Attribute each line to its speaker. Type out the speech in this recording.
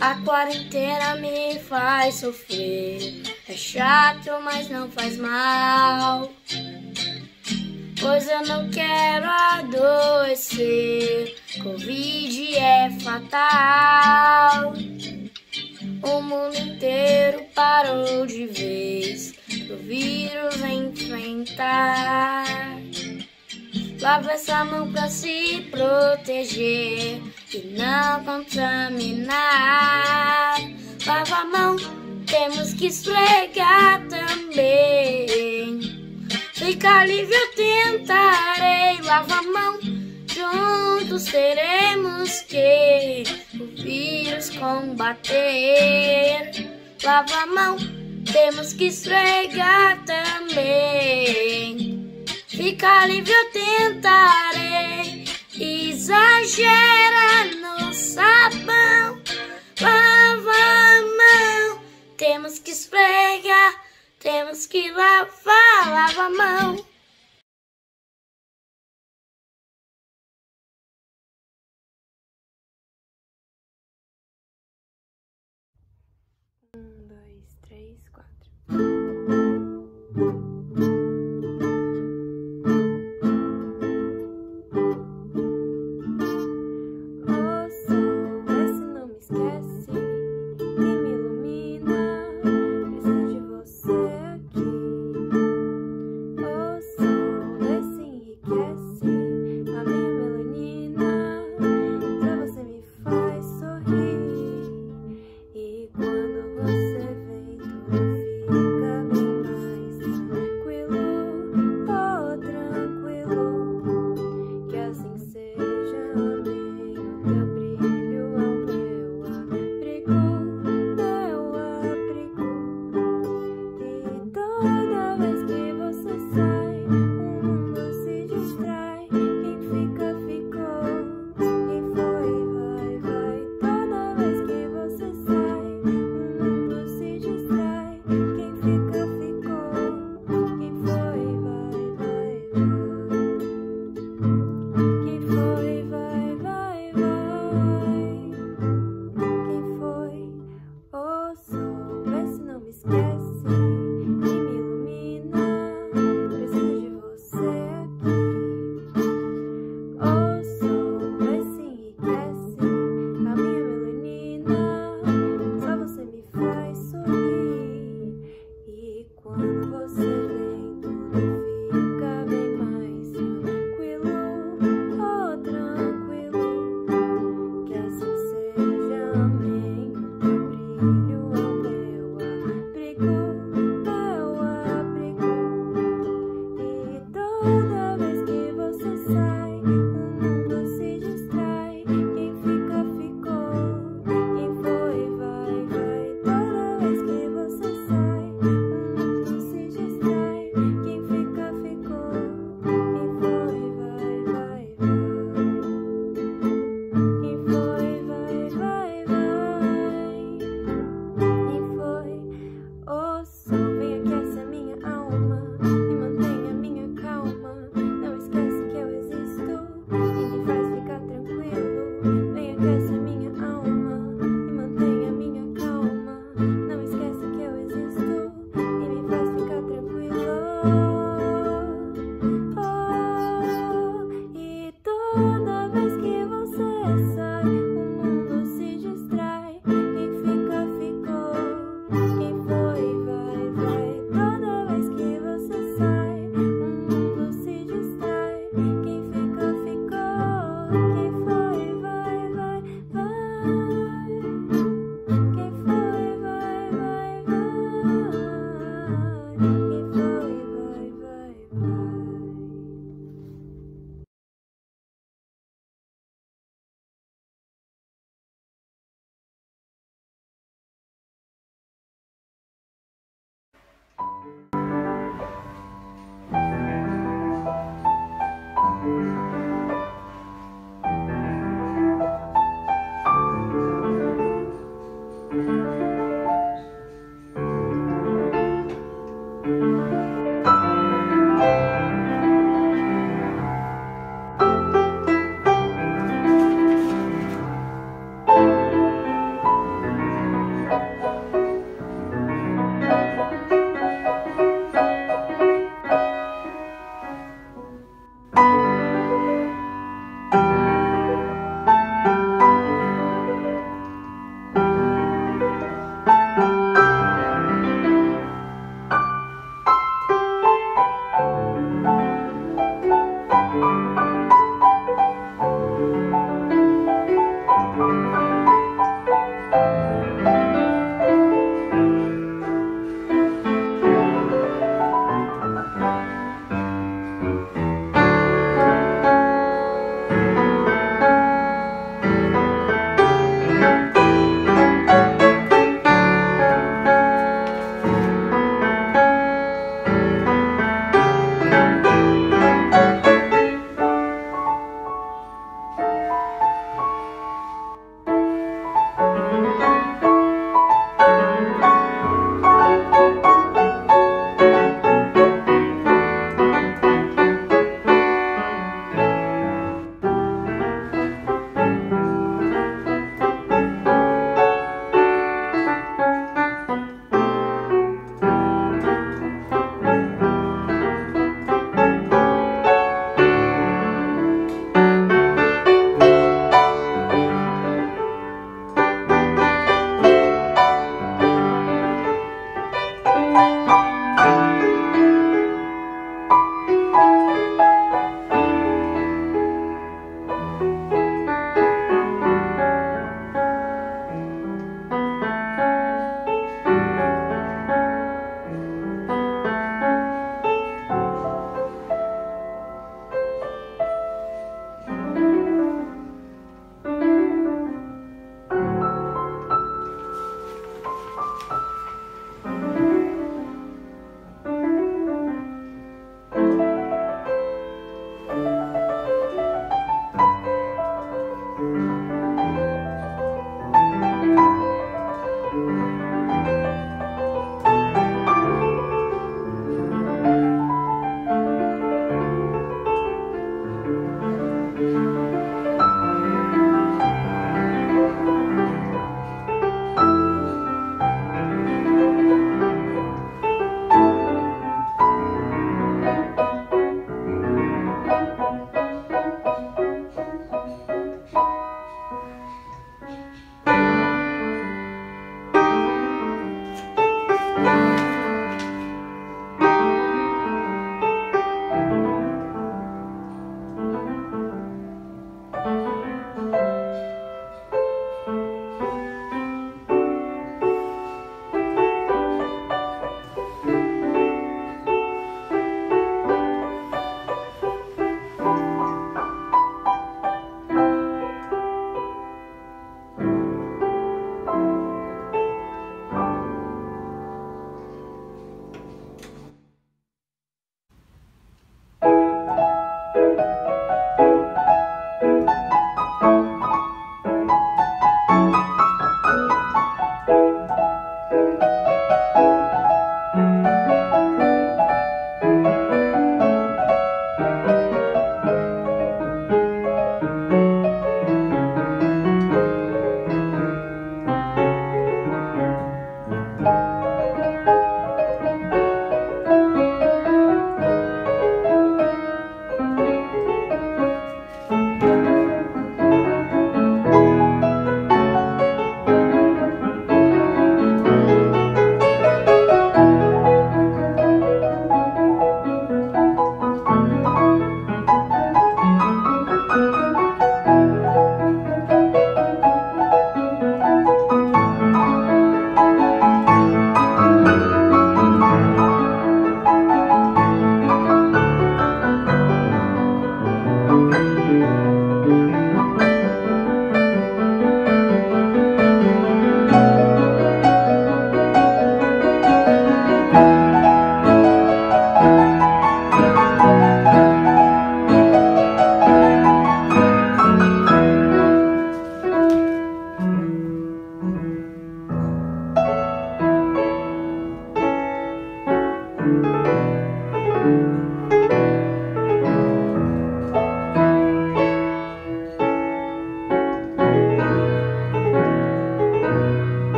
Speaker 1: A quarentena me faz sofrer. É chato, mas não faz mal. Pois eu não quero adoecer. Covid é fatal. O mundo inteiro parou de vez pro vírus enfrentar. Lava essa mão pra se proteger que não contaminar. Lava a mão, temos que esfregar também. Fica livre, eu tentarei. Lava a mão, juntos teremos que o vírus combater. Lava a mão, temos que esfregar também. Fica livre, eu tentarei exagera no sabão, lava a mão, temos que esfregar, temos que lavar, lava a mão.
Speaker 2: you